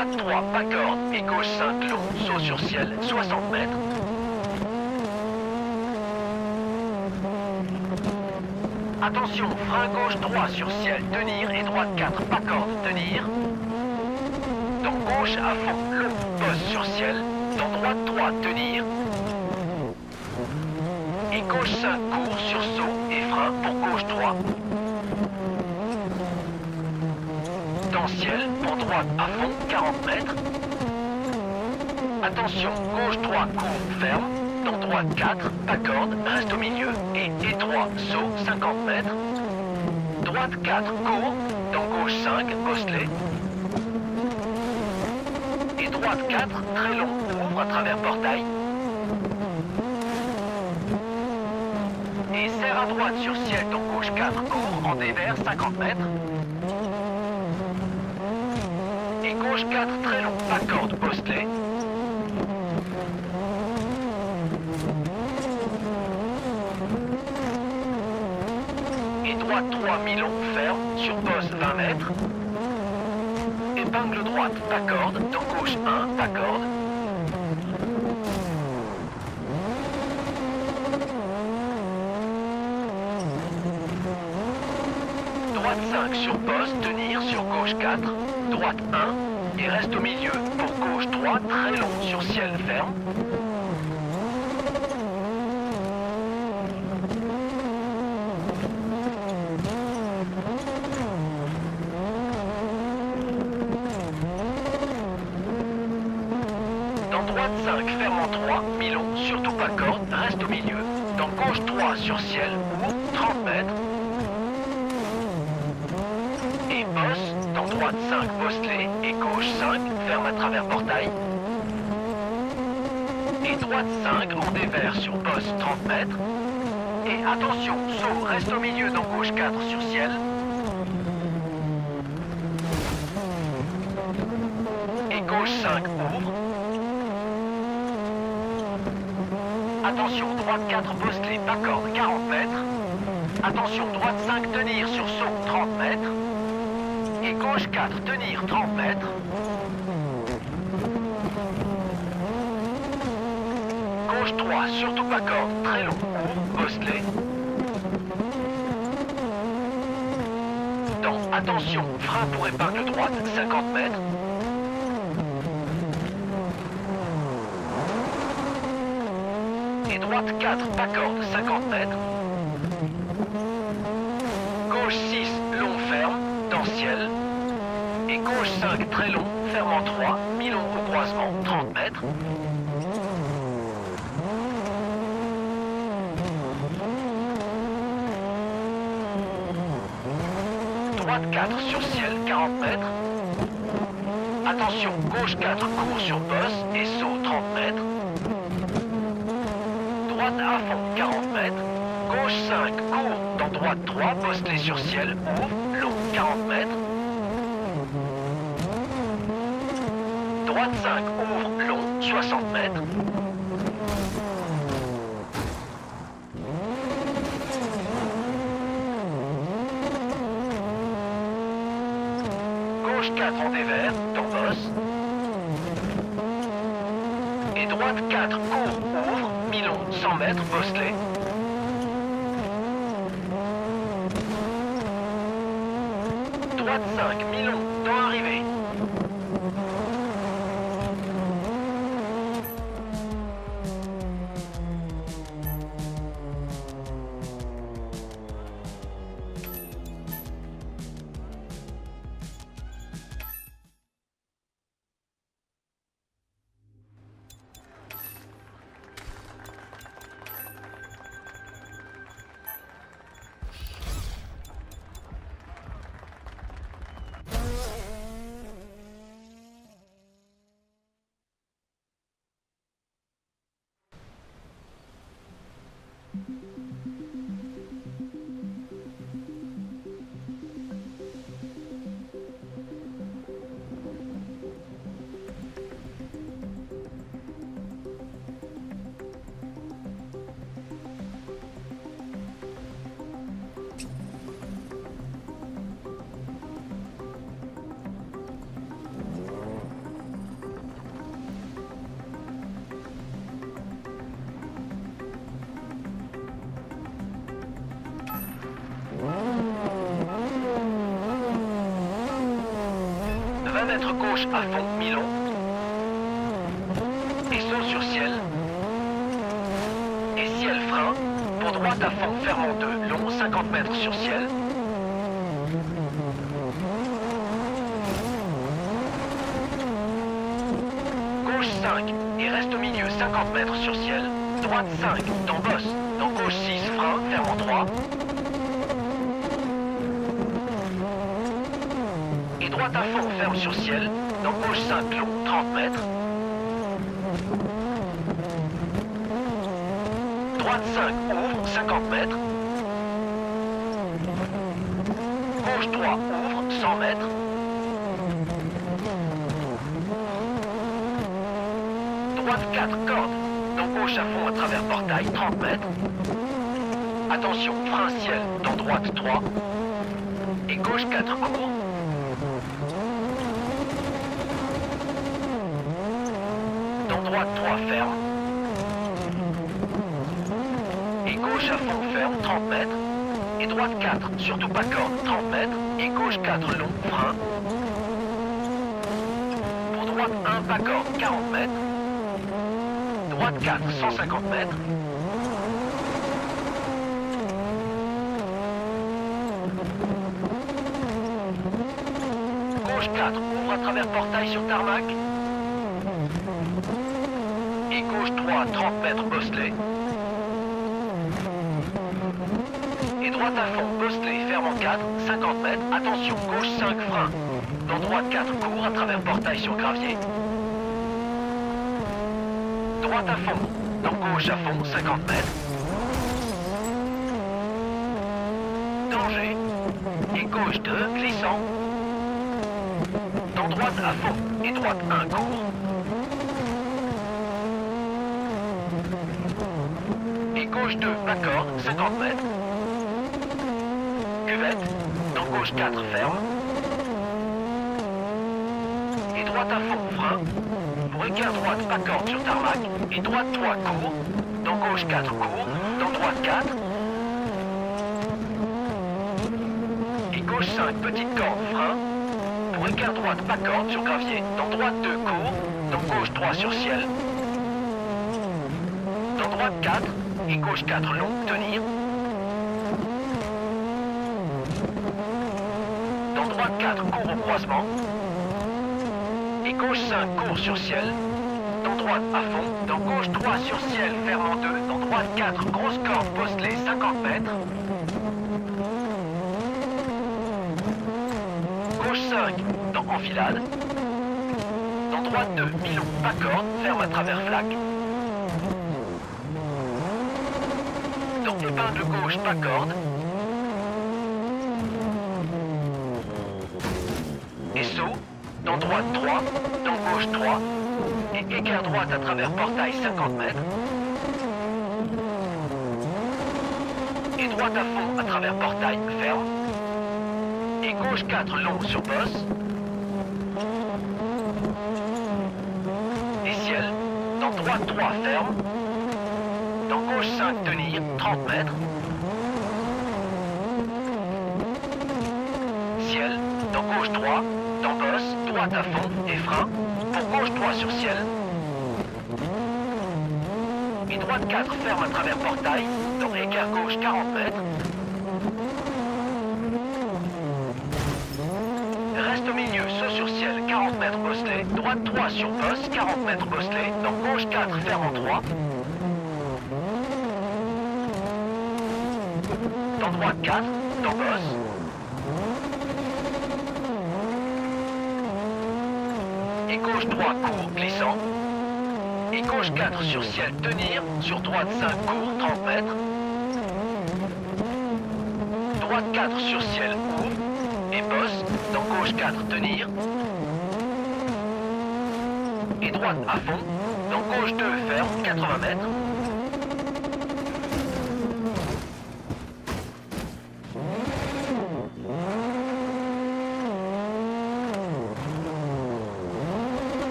Droite 3, pas corde. Et gauche 5, long. Saut sur ciel, 60 mètres. Attention, frein gauche 3 sur ciel, tenir. Et droite 4, pas corde, tenir. Dans gauche à fond, long. Bosse sur ciel. Dans droite 3, tenir. Et gauche 5, court sur saut. Et frein pour gauche 3. Ciel, pour droite à fond, 40 mètres. Attention, gauche 3, court, ferme. Dans droite 4, pas corde, reste au milieu. Et étroit, saut, 50 mètres. Droite 4, court. Dans gauche 5, bosselet. Et droite 4, très long, ouvre à travers portail. Et serre à droite sur ciel, dans gauche 4, court, en dévers, 50 mètres. Gauche 4, très long, corde, bosselet. Et droite 3, mi-long, ferme, sur bosse 20 mètres. Épingle droite, pas corde, dans gauche 1, pas corde. Droite 5 sur poste, tenir sur gauche 4, droite 1, et reste au milieu pour gauche 3, très long sur ciel ferme. Dans droite 5, ferme en 3, mi-long, surtout pas corde, reste au milieu. Dans gauche 3 sur ciel, ouvre, 30 mètres. Et bosse, droite 5, bosselet, et gauche 5, ferme à travers portail. Et droite 5, en dévers sur bosse, 30 mètres. Et attention, saut, reste au milieu dans gauche 4 sur ciel. Et gauche 5, ouvre. Attention, droite 4, bosselet, pas corde, 40 mètres. Attention, droite 5, tenir sur saut, 30 mètres. Et gauche 4, tenir, 30 mètres. Gauche 3, surtout pas corde, très long, bosselet. Dans, attention, frein pour épingle droite, 50 mètres. Et droite 4, pas corde, 50 mètres. Gauche 6, long ferme, dans ciel. Et gauche 5, très long, ferme en 3, mi-long au croisement, 30 mètres. Droite 4 sur ciel, 40 mètres. Attention, gauche 4, court sur bosse et saut, 30 mètres. Droite à fond, 40 mètres. Gauche 5, court. Dans droite 3, bosselet sur ciel, ouvre, long, 40 mètres. Droite 5, ouvre, long, 60 mètres. Gauche 4 en dévers, bosse. Et droite 4, court, ouvre, mi-long, 100 mètres, bosselet. 20 mètres gauche à fond, mi-long. Et saut sur ciel. Et ciel frein. Pour droite à fond, fermant 2, long, 50 mètres sur ciel. Gauche 5 et reste au milieu 50 mètres sur ciel. Droite 5, dans bosse. Dans gauche 6, frein, fermant 3. Droite à fond, ferme sur ciel. Dans gauche 5, long, 30 mètres. Droite 5, ouvre, 50 mètres. Gauche 3, ouvre, 100 mètres. Droite 4, corde. Dans gauche à fond à travers portail, 30 mètres. Attention, frein ciel, dans droite 3. Et gauche 4, court. Droite 3, ferme. Et gauche à fond, ferme, 30 mètres. Et droite 4, surtout pas corde, 30 mètres. Et gauche 4, long, frein. Pour droite 1, pas corde, 40 mètres. Droite 4, 150 mètres. Gauche 4, ouvre à travers portail sur tarmac. Gauche 3, 30 mètres, bosselet. Et droite à fond, bosselet, ferme en 4, 50 mètres. Attention, gauche 5, frein. Dans droite 4, court à travers portail sur gravier. Droite à fond. Dans gauche à fond, 50 mètres. Danger. Et gauche 2, glissant. Dans droite à fond. Et droite 1, court. Gauche 2, pas corde, 50 mètres. Cuvette. Dans gauche 4, ferme. Et droite à fond, frein. Pour écart droite, pas corde sur tarmac. Et droite 3, court. Dans gauche 4, court. Dans droite 4. Et gauche 5, petite corde, frein. Pour écart droite, pas corde sur gravier. Dans droite 2, court. Dans gauche 3 sur ciel. Dans droite 4. Et gauche 4, long, tenir. Dans droite 4, court au croisement. Et gauche 5, court sur ciel. Dans droite à fond. Dans gauche 3 sur ciel, ferme en 2. Dans droite 4, grosse corde, postelée, 50 mètres. Gauche 5, dans enfilade. Dans droite 2, milon, pas corde, ferme à travers flaque. Dans épingle gauche, pas corde. Et saut. Dans droite 3, dans gauche 3. Et écart droite à travers portail 50 mètres. Et droite à fond à travers portail, ferme. Et gauche 4 long sur bosse. Et ciel. Dans droite 3 ferme. Dans gauche 5 tenir, 30 mètres. Ciel. Dans gauche 3. Dans bosse, droite à fond et frein. Pour gauche 3 sur ciel. Et droite 4 ferme à travers portail. Dans écart gauche 40 mètres. Reste au milieu, saut sur ciel, 40 mètres bosselet. Droite 3 sur bosse, 40 mètres bosselet. Dans gauche 4, ferme en 3. Dans droite 4, dans bosse. Et gauche 3, court, glissant. Et gauche 4 sur ciel, tenir. Sur droite 5, court, 30 mètres. Droite 4 sur ciel, ouvre. Et bosse. Dans gauche 4, tenir. Et droite à fond. Dans gauche 2, ferme, 80 mètres.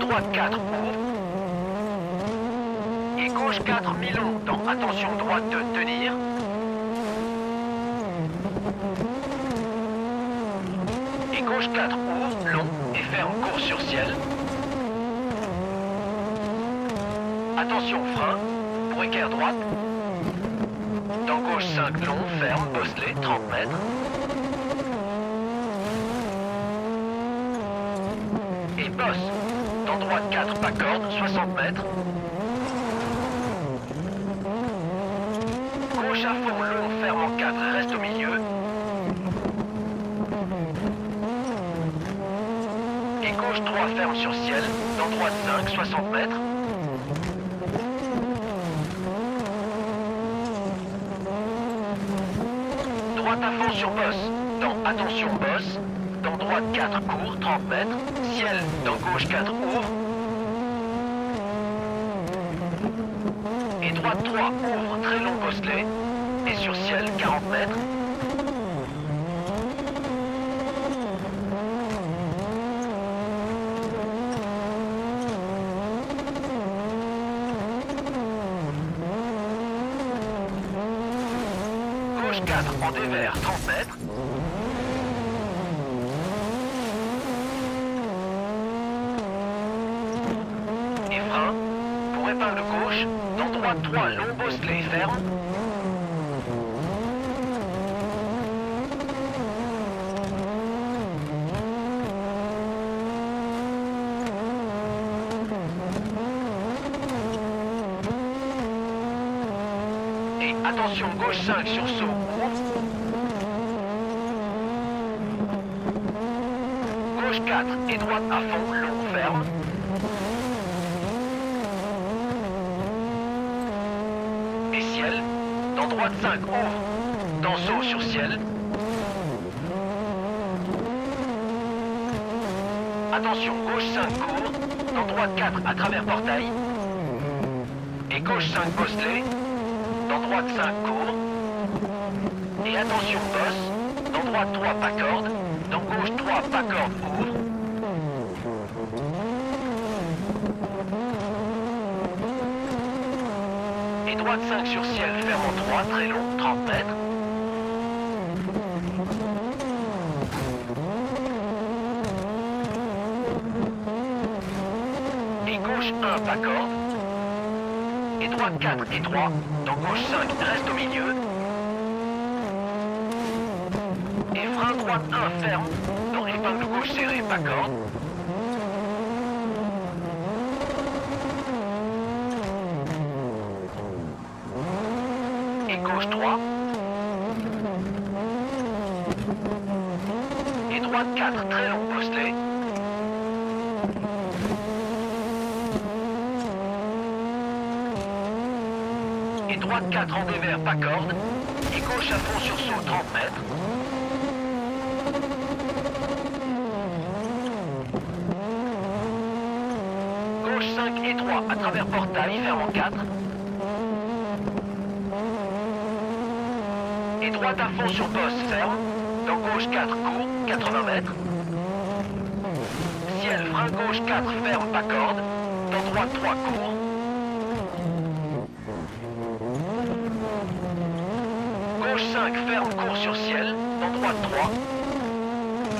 Droite 4, ouvre. Et gauche 4, mi-long. Dans attention droite 2, tenir. Et gauche gauche 4, ouvre, long et ferme course sur ciel. Attention, frein, pour équerre droite. Dans gauche 5, long, ferme, bosselé, 30 mètres. Et bosse. Droite 4, pas corde, 60 mètres. Gauche à fond, long, ferme en 4, reste au milieu. Et gauche 3, ferme sur ciel. Dans droite 5, 60 mètres. Droite à fond sur bosse. Dans attention bosse. Dans droite 4 court, 30 mètres. Ciel. Dans gauche 4 ouvre. Et droite 3 ouvre, très long bosselet. Et sur ciel 40 mètres. Gauche 4 en dévers, 30 mètres. Et frein. Pour épingle gauche. Dans droite 3, long bosselet, ferme. Et attention, gauche 5 sur saut. Gauche 4 et droite à fond, long, ferme. 25 11. Danseau sur ciel. Attention, gauche 5 cours, dans droite 4 à travers portail. Et gauche 5 bosselé, dans droite 5 cours. Et attention bosse, dans droite 3 pas corde, dans gauche 3 pas corde ouvre. Droite 5 sur ciel ferme en 3 très long 30 mètres. Et gauche 1 pas corde. Et droite 4 et 3. Dans gauche 5 reste au milieu. Et frein droite 1 ferme. Dans épingle gauche serrée pas corde. Et gauche 3. Et droite 4 très long bosselet. Et droite 4 en dévers, pas corde. Et gauche à fond sur saut, 30 mètres. Gauche 5 et 3 à travers portail, ferme en 4. Et droite à fond sur bosse, ferme. Dans gauche 4, court, 80 mètres. Ciel, frein gauche 4, ferme, pas corde. Droite 3, court. Gauche 5, ferme, court sur ciel. Dans droite 3.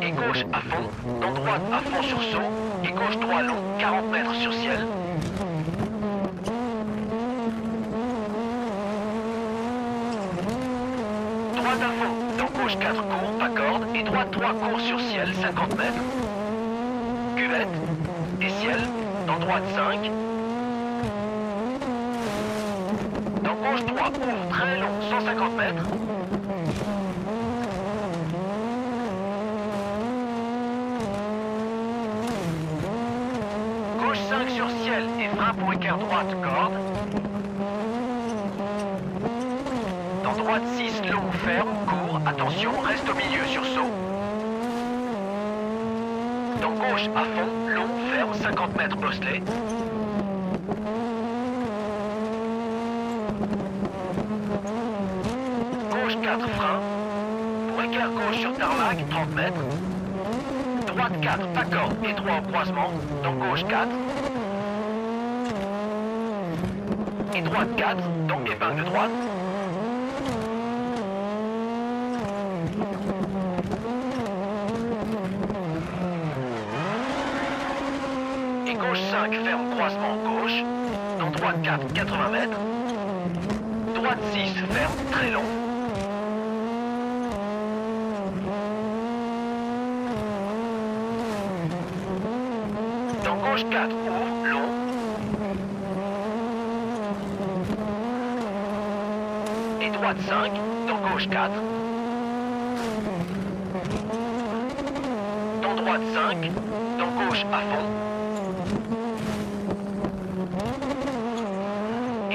Et gauche à fond. Dans droite à fond sur saut. Et gauche 3 long, 40 mètres sur ciel. Droite à fond. Dans gauche 4 court, pas corde. Et droite 3 court sur ciel, 50 mètres. Cuvette. Et ciel. Dans droite 5. Dans gauche 3 ouvre, très long, 150 mètres. Gauche 5 sur ciel et frein pour équerre droite, corde. Dans droite 6, long, ferme, court, attention, reste au milieu sur saut. Dans gauche à fond, long, ferme, 50 mètres bosselet. Gauche 4, frein. Pour équerre gauche sur tarmac, 30 mètres. Droite 4, pas corde et 3 au croisement. Dans gauche 4. Et droite 4, donc épingle droite. Gauche 5, ferme croisement gauche. Dans droite 4, 80 mètres. Droite 6, ferme, très long. Dans gauche 4, ouvre, long. Et droite 5, dans gauche 4. Dans droite 5, dans gauche à fond.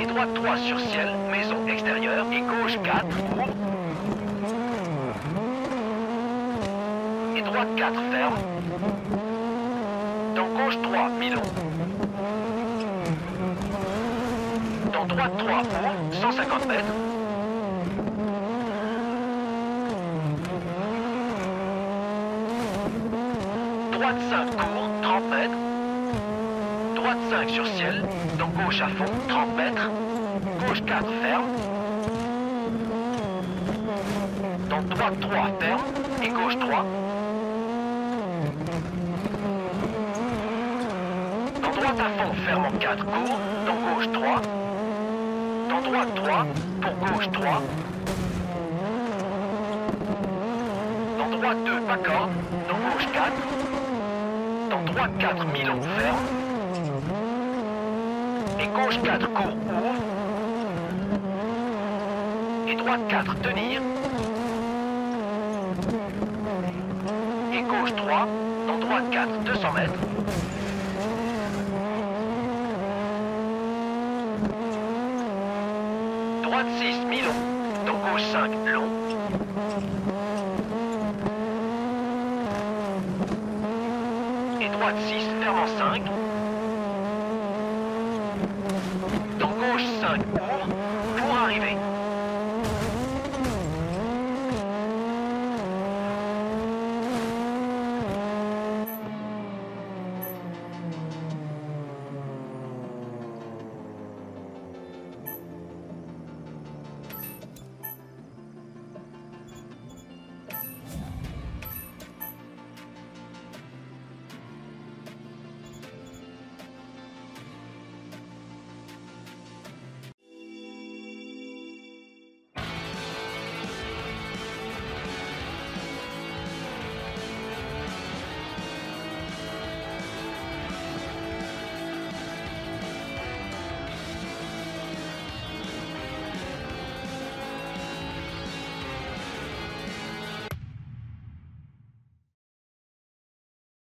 Droite 3 sur ciel, maison extérieure. Et gauche 4, ouvre. Et droite 4, ferme. Dans gauche 3, Milon. Dans droite 3, ouvre, 150 mètres. Droite 5, court, 30 mètres. Droite 5 sur ciel. Dans gauche à fond, 30 mètres. Gauche 4, ferme. Dans droite 3, ferme. Et gauche 3. Dans droite à fond, ferme en 4, court. Dans gauche 3. Dans droite 3, pour gauche 3. Dans droite 2, pas corde. Dans gauche 4. Dans droite 4, Milon, ferme. Gauche 4, court, ouvre. Et droite 4, tenir. Et gauche 3, dans droite 4, 200 mètres. Droite 6, Milon. Dans gauche 5, long. Et droite 6, ferme en 5. Dans gauche 5, ouvre, pour arriver.